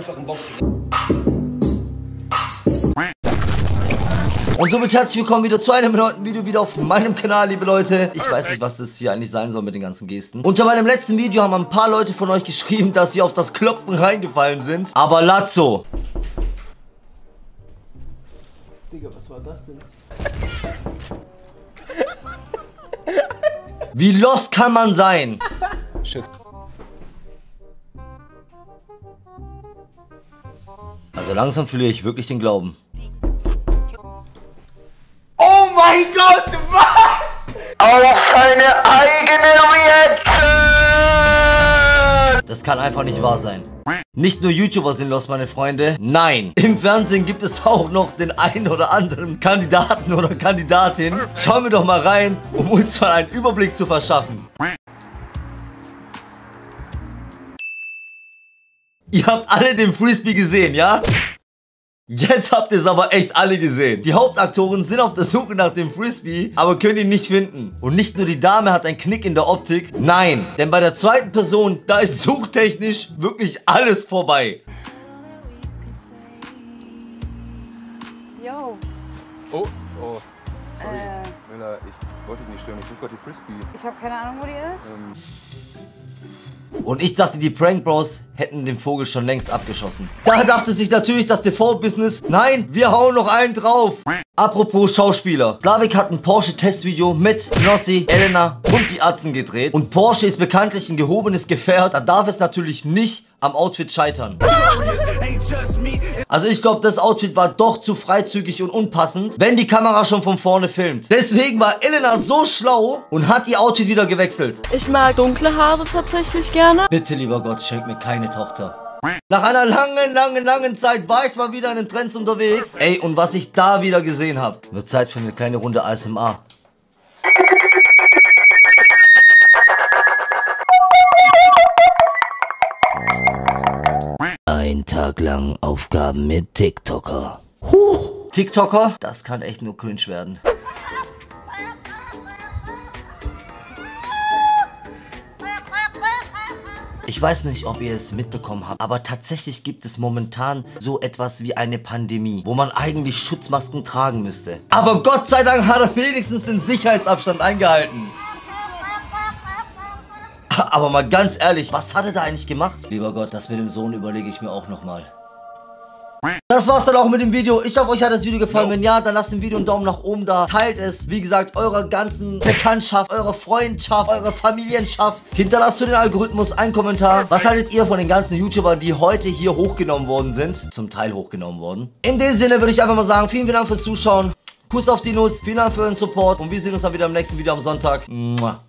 einfach einen Box Und somit herzlich willkommen wieder zu einem neuen Video wieder auf meinem Kanal, liebe Leute. Ich weiß nicht, was das hier eigentlich sein soll mit den ganzen Gesten. Unter meinem letzten Video haben ein paar Leute von euch geschrieben, dass sie auf das Klopfen reingefallen sind. Aber Lazzo. Digga, was war das denn? Wie lost kann man sein? Shit. Also langsam verliere ich wirklich den Glauben. Oh mein Gott, was? Auf seine eigene Reaction! Das kann einfach nicht wahr sein. Nicht nur YouTuber sind los, meine Freunde. Nein, im Fernsehen gibt es auch noch den einen oder anderen Kandidaten oder Kandidatin. Schauen wir doch mal rein, um uns mal einen Überblick zu verschaffen. Ihr habt alle den Frisbee gesehen, ja? Jetzt habt ihr es aber echt alle gesehen. Die Hauptaktoren sind auf der Suche nach dem Frisbee, aber können ihn nicht finden. Und nicht nur die Dame hat einen Knick in der Optik. Nein, denn bei der zweiten Person, da ist suchtechnisch wirklich alles vorbei. Yo, Oh, oh, sorry. äh, Miller, ich wollte dich nicht stören. Ich suche gerade die Frisbee. ich habe keine Ahnung, wo die ist. Ähm, Und ich dachte, die Prank Bros hätten den Vogel schon längst abgeschossen. Da dachte sich natürlich das TV-Business, nein, wir hauen noch einen drauf. Apropos Schauspieler. Slavik hat ein Porsche-Testvideo mit Knossi, Elena und die Atzen gedreht. Und Porsche ist bekanntlich ein gehobenes Gefährt. Da darf es natürlich nicht am Outfit scheitern. Also ich glaube, das Outfit war doch zu freizügig und unpassend, wenn die Kamera schon von vorne filmt. Deswegen war Elena so schlau und hat die Outfit wieder gewechselt. Ich mag dunkle Haare tatsächlich gerne. Bitte, lieber Gott, schenk mir keine Tochter. Nach einer langen, langen, langen Zeit war ich mal wieder in den Trends unterwegs. Ey, und was ich da wieder gesehen habe, wird Zeit für eine kleine Runde ASMR. Lang Aufgaben mit TikToker. Huch, TikToker? Das kann echt nur cringe werden. Ich weiß nicht, ob ihr es mitbekommen habt, aber tatsächlich gibt es momentan so etwas wie eine Pandemie, wo man eigentlich Schutzmasken tragen müsste. Aber Gott sei Dank hat er wenigstens den Sicherheitsabstand eingehalten. Aber mal ganz ehrlich, was hat er da eigentlich gemacht? Lieber Gott, das mit dem Sohn überlege ich mir auch nochmal. Das war's dann auch mit dem Video. Ich hoffe, euch hat das Video gefallen. Wenn ja, dann lasst dem Video einen Daumen nach oben da. Teilt es, wie gesagt, eurer ganzen Bekanntschaft, eurer Freundschaft, eurer Familienschaft. Hinterlasst für den Algorithmus einen Kommentar. Was haltet ihr von den ganzen YouTubern, die heute hier hochgenommen worden sind? Zum Teil hochgenommen worden. In dem Sinne würde ich einfach mal sagen, vielen, vielen Dank fürs Zuschauen. Kuss auf die Nuss, vielen Dank für euren Support und wir sehen uns dann wieder im nächsten Video am Sonntag. Mua.